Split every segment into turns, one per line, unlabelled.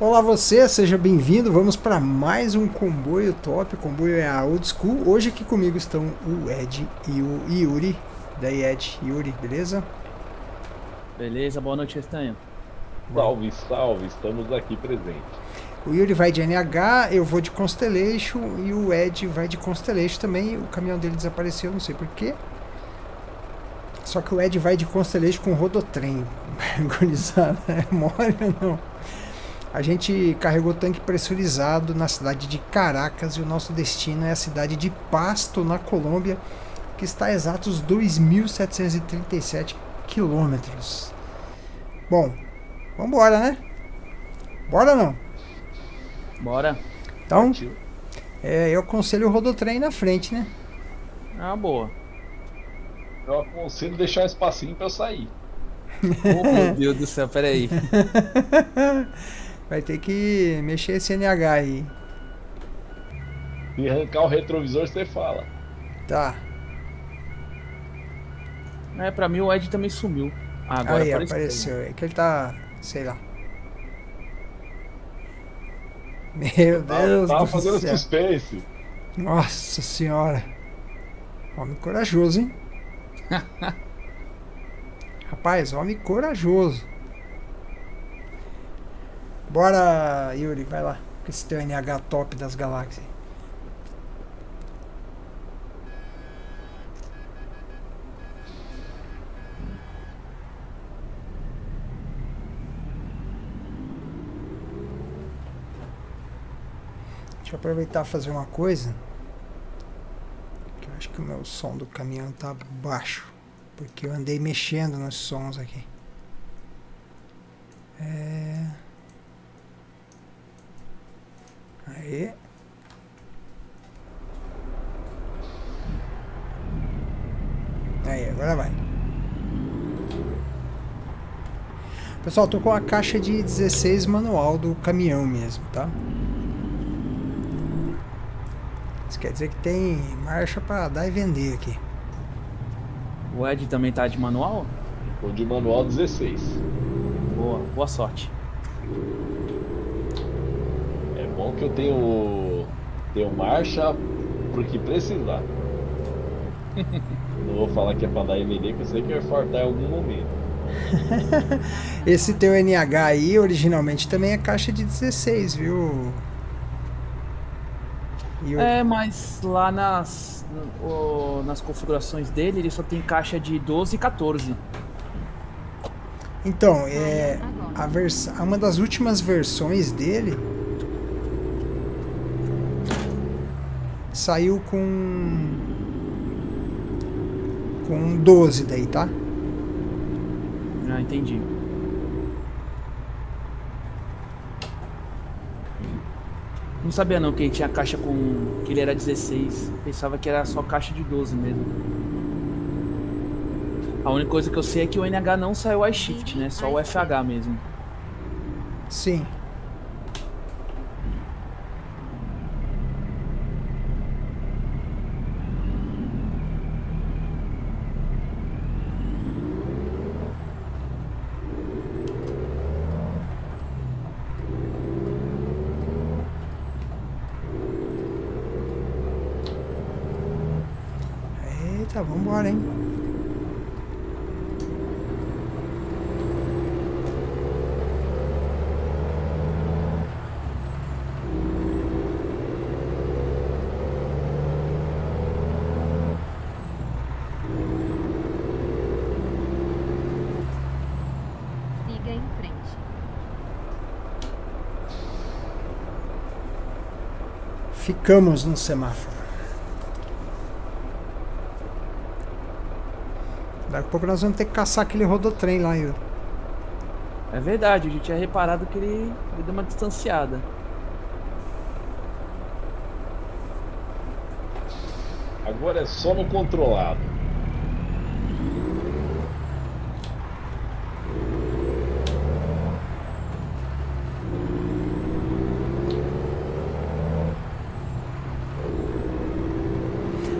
Olá você, seja bem-vindo. Vamos para mais um comboio top. O comboio é a Old School. Hoje aqui comigo estão o Ed e o Yuri. Daí Ed, Yuri, beleza?
Beleza, boa noite, Restanho.
Salve, salve, estamos aqui presentes.
O Yuri vai de NH, eu vou de Constellation e o Ed vai de Constellation também. O caminhão dele desapareceu, não sei porquê. Só que o Ed vai de Constellation com rodotrem. Agonizado, é mole ou não? A gente carregou tanque pressurizado na cidade de Caracas e o nosso destino é a cidade de Pasto, na Colômbia, que está a exatos 2.737 quilômetros. Bom, vamos embora, né? Bora ou não?
Bora.
Então, é, eu aconselho o rodotrem na frente, né?
Ah, boa.
Eu aconselho deixar um espacinho pra eu sair.
Oh, meu Deus do céu, peraí.
Vai ter que mexer esse NH aí.
Se arrancar o retrovisor, você fala.
Tá.
É, pra mim o Ed também sumiu. Ah, agora
aí,
apareceu.
apareceu. É que ele tá. sei lá. Meu Deus
Tava
do
fazendo
céu.
suspense.
Nossa senhora. Homem corajoso, hein? Rapaz, homem corajoso. Bora, Yuri, vai lá. Com esse teu NH top das galáxias. Deixa eu aproveitar e fazer uma coisa. Eu acho que o meu som do caminhão tá baixo. Porque eu andei mexendo nos sons aqui. É... Aí. Aí, agora vai. Pessoal, tô com a caixa de 16 manual do caminhão mesmo, tá? Isso quer dizer que tem marcha pra dar e vender aqui.
O Ed também tá de manual?
Tô de manual 16.
Boa, boa sorte.
Bom que eu tenho, tenho marcha pro que precisar. Não vou falar que é pra dar MD, que eu sei que vai fartar em algum momento.
Esse teu NH aí, originalmente, também é caixa de 16, viu? E o-
É, mas lá nas, o- nas configurações dele, ele só tem caixa de 12 e 14.
Então, é, a vers uma das últimas versões dele saiu com com 12 daí, tá?
Ah, entendi. Não sabia não que ele tinha caixa com. que ele era 16. Pensava que era só caixa de 12 mesmo. A única coisa que eu sei é que o NH não saiu iShift, né? Só o FH mesmo.
Sim. Eita, vambora, hein?
Siga em frente.
Ficamos no semáforo. Daqui a pouco nós vamos ter que caçar aquele rodotrem lá, Yuri.
É verdade, a gente tinha reparado que ele, ele deu uma distanciada.
Agora é só no controlado.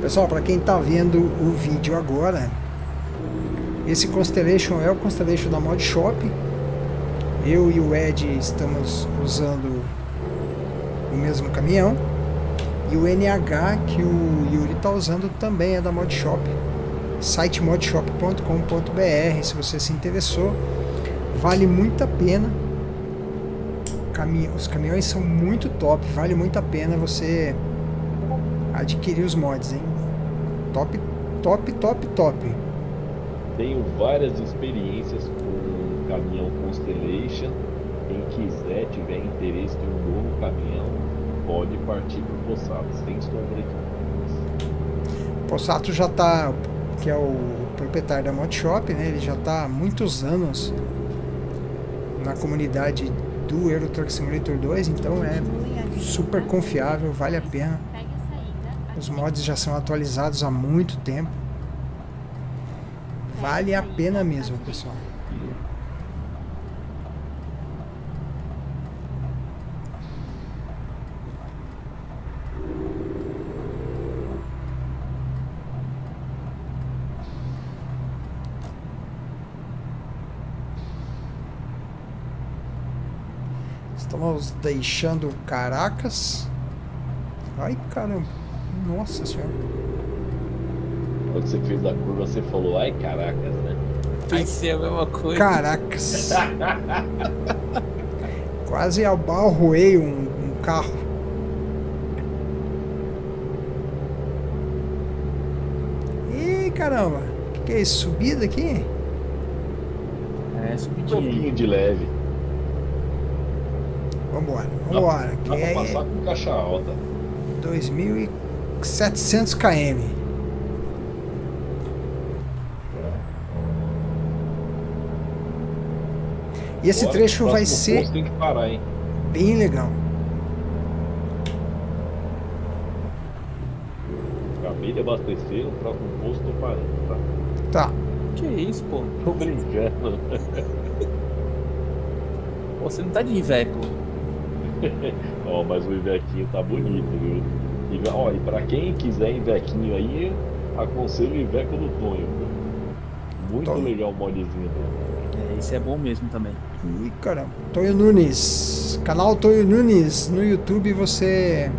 Pessoal, para quem está vendo o vídeo agora, esse Constellation é o Constellation da Mod Shop. Eu e o Ed estamos usando o mesmo caminhão. E o NH que o Yuri está usando também é da Modshop. Site modshop.com.br se você se interessou. Vale muito a pena. Os caminhões são muito top, vale muito a pena você adquirir os mods, hein? Top, top, top, top.
Tenho várias experiências com o caminhão Constellation. Quem quiser, tiver interesse em um novo caminhão, pode partir para o Possato, sem sombra de dúvidas.
Possato já tá, que é o proprietário da Modshop, né? Ele já tá há muitos anos na comunidade do Euro Truck Simulator 2, então é super confiável, vale a pena. Os mods já são atualizados há muito tempo. Vale a pena mesmo, pessoal. Estamos deixando Caracas. Ai, caramba. Nossa senhora.
Quando você fez a curva, você falou, ai caracas, né?
Pensei a mesma coisa.
Caracas. Quase abalroei um, um carro. Ih, caramba. O que, que é isso? Subida aqui?
É,
Um
subidinho.
pouquinho de leve.
Vambora,
Dá-
vambora.
Dá
Que
pra
é
passar com caixa alta.
2.700 km. E esse
Agora,
trecho vai ser
posto Tem que parar, hein?
bem legal.
Acabei de abastecer, o próximo posto tô parando, tá?
Tá.
Que isso, pô?
Tô brincando.
Pô, Você não tá de Iveco.
Ó, mas o Ivequinho tá bonito, viu? E, ó, e pra quem quiser Ivequinho aí, aconselho o Iveco do Tonho. viu? Muito
Tonho.
legal o modzinho dele.
É, esse é bom mesmo também.
Ih, caramba. Tonho Nunes. Canal Tonho Nunes. No YouTube você.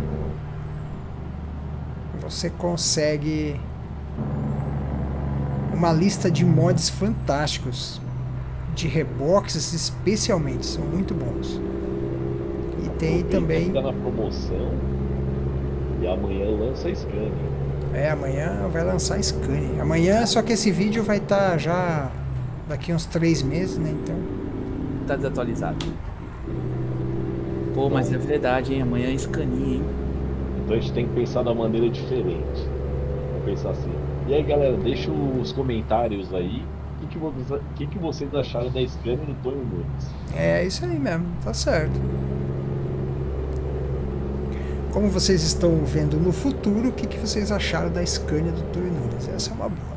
Você consegue. Uma lista de mods fantásticos. De reboxes, especialmente. São muito bons. E tem também.
Tá na promoção e amanhã lança a Scania.
É, amanhã vai lançar Scania. Amanhã, só que esse vídeo vai estar já. Daqui uns três meses, né? Então.
Tá desatualizado. Pô, mas é verdade, hein? Amanhã é escaninha, hein?
Então a gente tem que pensar da maneira diferente. Vamos pensar assim. E aí galera, deixa os comentários aí. O que, que, vocês, que, acharam da Scania do Tonho Nunes?
É isso aí mesmo, tá certo. Como vocês estão vendo no futuro, o que, que vocês acharam da Scania do Túlio Nunes? Essa é uma. Boa.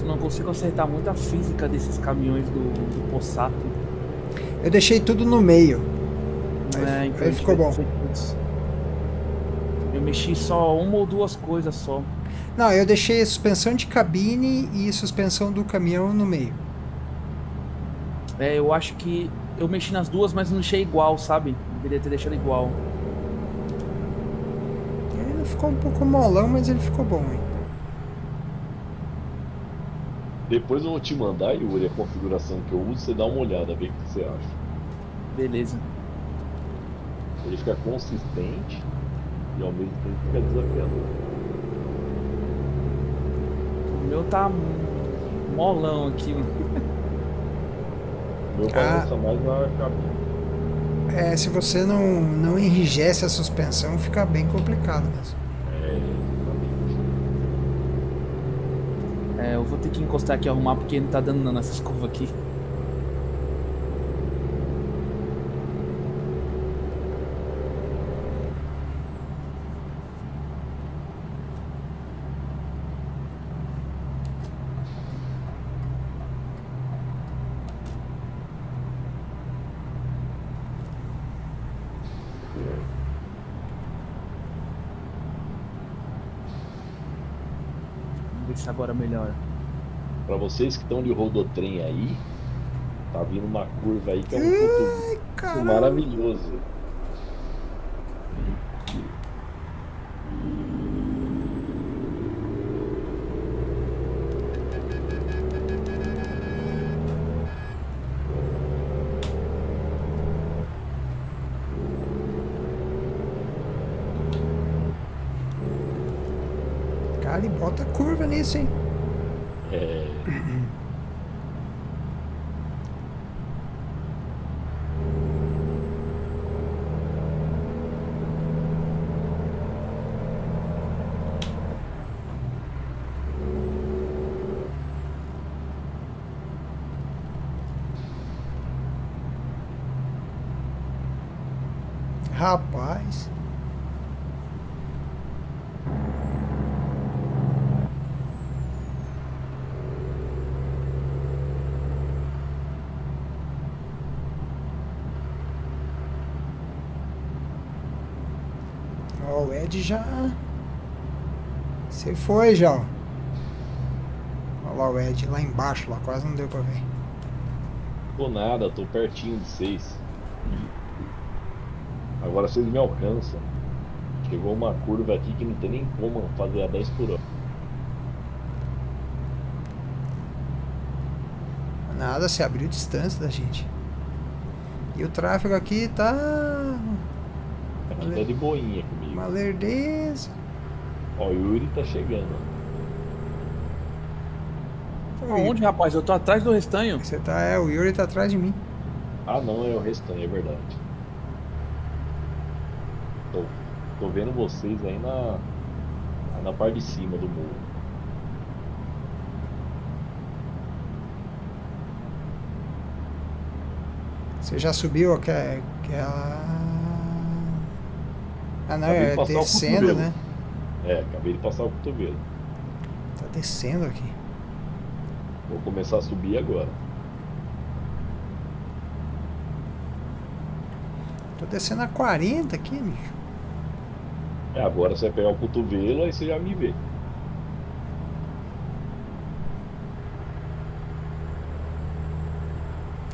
Eu não consigo acertar muito a física desses caminhões do, do Possato.
Eu deixei tudo no meio. Aí-
É,
aí
então a gente
ficou bom.
Eu mexi só uma ou duas coisas só.
Não, eu deixei a suspensão de cabine e suspensão do caminhão no meio.
É, eu acho que eu mexi nas duas, mas não deixei igual, sabe? Deveria ter deixado igual.
Ele ficou um pouco molão, mas ele ficou bom, hein?
Depois eu vou te mandar, Yuri, a configuração que eu uso, você dá uma olhada, vê o que você acha.
Beleza.
Ele fica consistente e ao mesmo tempo fica desafiador.
O meu tá molão aqui, mano.
O meu
Ah.
balança mais na cabine.
É, se você não, não enrijece a suspensão, fica bem complicado mesmo.
eu vou ter que encostar aqui e arrumar porque não tá dando não nessa escova aqui. agora melhora.
Pra vocês que estão de rodotrem aí, tá vindo uma curva aí que é um
Ai,
ponto maravilhoso.
Cara, e bota curva nisso, hein?
É,
Rapaz. Ó, o Ed já. Você foi já. ó. Olha lá o Ed lá embaixo, lá quase não deu pra ver.
tô nada, tô pertinho de vocês. Agora vocês me alcançam. Chegou uma curva aqui que não tem nem como fazer a 10 por hora.
Nada, se abriu distância da gente. E o tráfego aqui tá.
Aqui tá de boinha.
Uma lerdeza.
Ó, o Yuri tá chegando.
Onde, rapaz? Eu tô atrás do restanho.
Você tá. É, o Yuri tá atrás de mim.
Ah não, é o restante, é verdade. Tô, tô vendo vocês aí na, na parte de cima do muro.
Você já subiu aquela. Ah não,
Acabei de
é
passar o
descendo,
cotovelo.
né?
É, acabei de passar o cotovelo.
Tá descendo aqui.
Vou começar a subir agora.
Tô descendo a 40 aqui, bicho.
É, agora você vai pegar o cotovelo, aí você já me vê.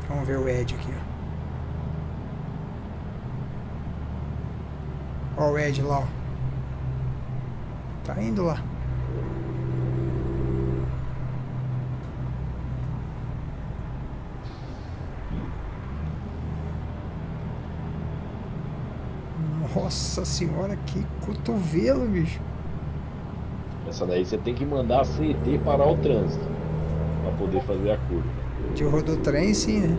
Vamos ver o Ed aqui, ó. Ó o Ed lá, ó. Tá indo lá. Nossa senhora, que cotovelo, bicho.
Essa daí você tem que mandar a CET parar o trânsito. Pra poder fazer a curva.
De rodotrem sim, né?